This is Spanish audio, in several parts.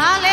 holy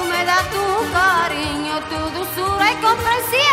tú me das tu cariño, tu dulzura y comprensión.